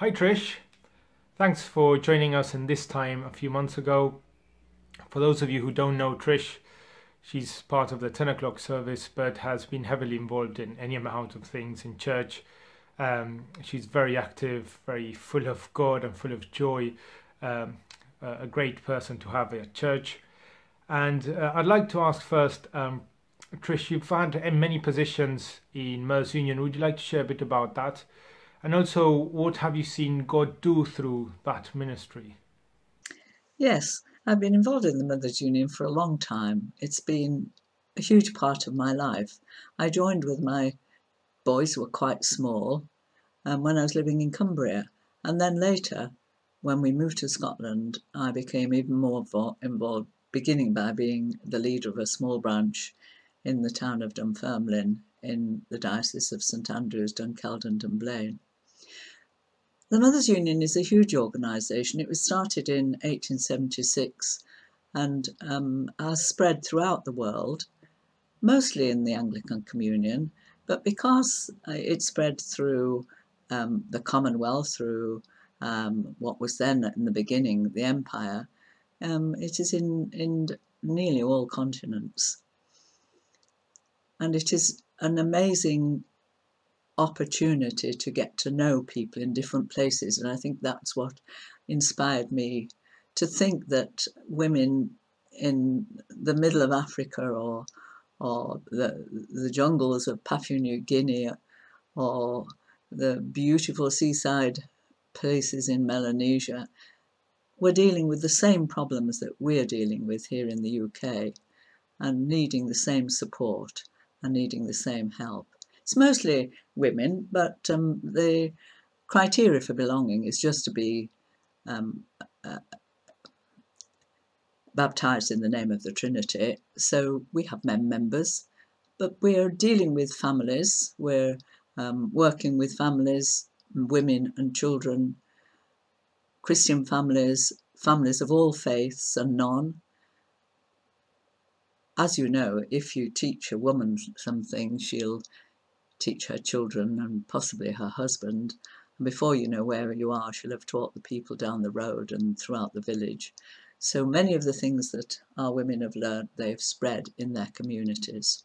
Hi Trish, thanks for joining us in this time a few months ago. For those of you who don't know Trish, she's part of the 10 o'clock service but has been heavily involved in any amount of things in church. Um, she's very active, very full of God and full of joy, um, a great person to have at church. And uh, I'd like to ask first, um, Trish, you've had many positions in Mothers Union. Would you like to share a bit about that? And also, what have you seen God do through that ministry? Yes, I've been involved in the Mothers Union for a long time. It's been a huge part of my life. I joined with my boys who were quite small um, when I was living in Cumbria. And then later, when we moved to Scotland, I became even more involved, beginning by being the leader of a small branch in the town of Dunfermline in the Diocese of St Andrews, Dunkeld and Dunblane. The Mothers Union is a huge organisation. It was started in 1876 and um, has spread throughout the world, mostly in the Anglican Communion, but because uh, it spread through um, the Commonwealth, through um, what was then in the beginning the Empire, um, it is in, in nearly all continents. And it is an amazing opportunity to get to know people in different places. And I think that's what inspired me to think that women in the middle of Africa or or the, the jungles of Papua New Guinea or the beautiful seaside places in Melanesia were dealing with the same problems that we're dealing with here in the UK and needing the same support and needing the same help. It's mostly women, but um, the criteria for belonging is just to be um, uh, baptized in the name of the Trinity. So we have men members, but we're dealing with families. We're um, working with families, women and children, Christian families, families of all faiths and none. As you know, if you teach a woman something, she'll teach her children and possibly her husband. And before you know where you are, she'll have taught the people down the road and throughout the village. So many of the things that our women have learned, they've spread in their communities.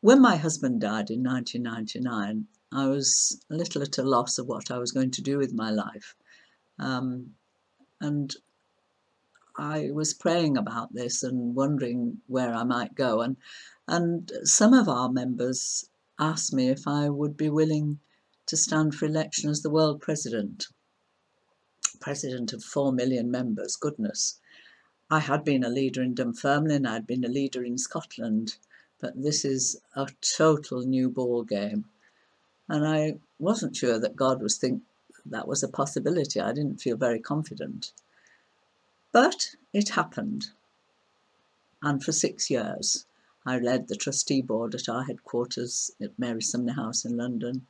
When my husband died in 1999, I was a little at a loss of what I was going to do with my life. Um, and I was praying about this and wondering where I might go. And and some of our members asked me if I would be willing to stand for election as the world president. President of 4 million members, goodness. I had been a leader in Dunfermline, I'd been a leader in Scotland, but this is a total new ball game. And I wasn't sure that God was think that was a possibility. I didn't feel very confident. But it happened. And for six years, I led the trustee board at our headquarters at Mary Sumner House in London,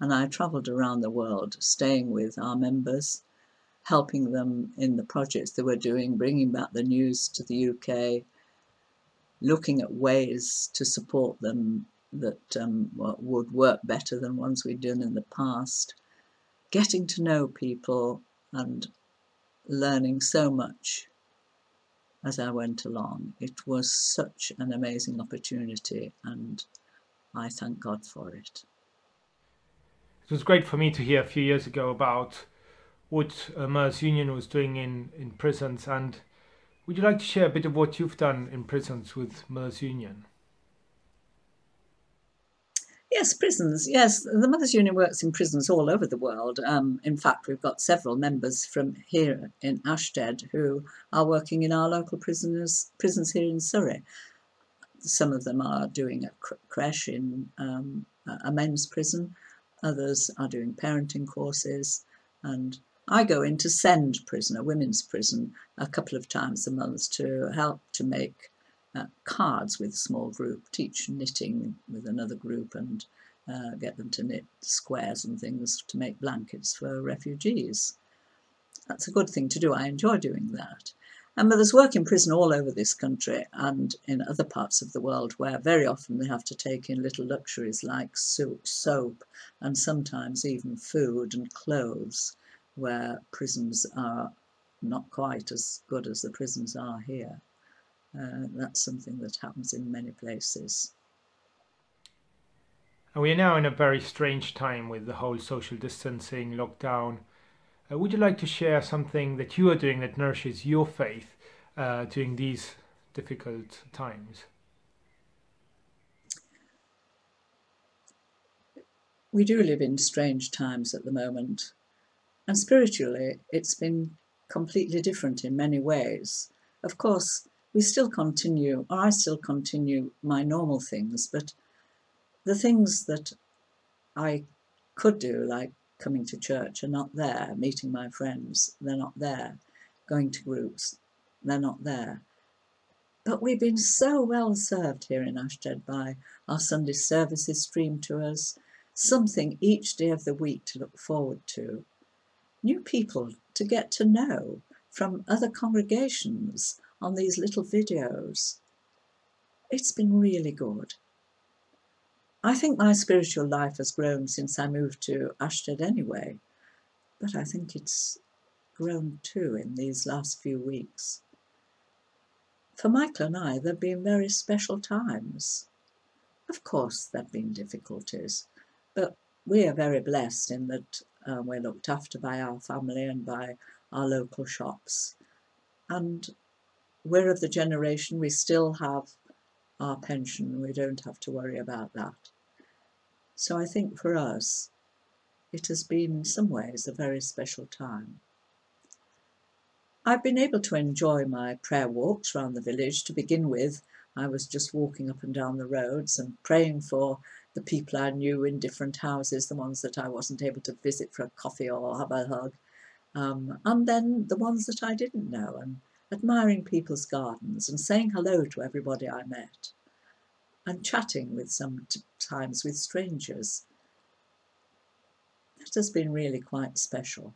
and I travelled around the world, staying with our members, helping them in the projects they were doing, bringing back the news to the UK, looking at ways to support them that um, would work better than ones we'd done in the past, getting to know people and learning so much as I went along. It was such an amazing opportunity, and I thank God for it. It was great for me to hear a few years ago about what uh, Mothers Union was doing in, in prisons. And would you like to share a bit of what you've done in prisons with Mothers Union? Yes, prisons. Yes, the Mothers Union works in prisons all over the world. Um, in fact, we've got several members from here in Ashtead who are working in our local prisoners prisons here in Surrey. Some of them are doing a creche in um, a men's prison. Others are doing parenting courses. And I go into Send prison, a women's prison, a couple of times a month to help to make uh, cards with small group, teach knitting with another group, and uh, get them to knit squares and things to make blankets for refugees. That's a good thing to do. I enjoy doing that. And mothers work in prison all over this country and in other parts of the world where very often they have to take in little luxuries like soap and sometimes even food and clothes, where prisons are not quite as good as the prisons are here. Uh, that's something that happens in many places. And we are now in a very strange time with the whole social distancing, lockdown. Uh, would you like to share something that you are doing that nourishes your faith uh, during these difficult times? We do live in strange times at the moment, and spiritually, it's been completely different in many ways. Of course, we still continue, or I still continue my normal things, but the things that I could do, like coming to church, are not there. Meeting my friends, they're not there. Going to groups, they're not there. But we've been so well served here in Ashtead by our Sunday services streamed to us, something each day of the week to look forward to, new people to get to know from other congregations on these little videos. It's been really good. I think my spiritual life has grown since I moved to Ashtead anyway, but I think it's grown too in these last few weeks. For Michael and I, there have been very special times. Of course, there have been difficulties, but we are very blessed in that uh, we're looked after by our family and by our local shops. And we're of the generation we still have our pension. We don't have to worry about that. So I think for us, it has been in some ways a very special time. I've been able to enjoy my prayer walks around the village. To begin with, I was just walking up and down the roads and praying for the people I knew in different houses, the ones that I wasn't able to visit for a coffee or have a hug, um, and then the ones that I didn't know, and admiring people's gardens and saying hello to everybody I met and chatting with sometimes with strangers. That has been really quite special.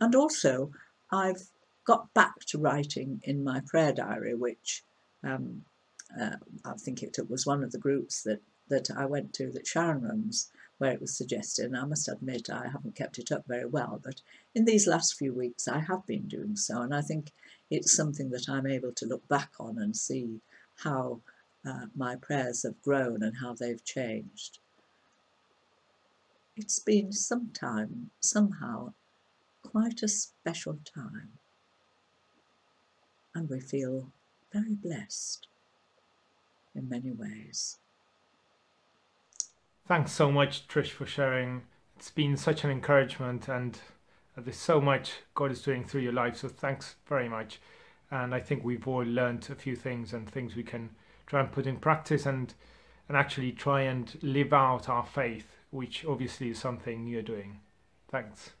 And also, I've got back to writing in my prayer diary, which um, uh, I think it was one of the groups that, that I went to that Sharon runs, where it was suggested, and I must admit I haven't kept it up very well, but in these last few weeks I have been doing so, and I think it's something that I'm able to look back on and see how uh, my prayers have grown and how they've changed. It's been some time, somehow, quite a special time, and we feel very blessed in many ways. Thanks so much, Trish, for sharing. It's been such an encouragement, and there's so much God is doing through your life. So thanks very much. And I think we've all learned a few things and things we can try and put in practice and and actually try and live out our faith, which obviously is something you're doing. Thanks.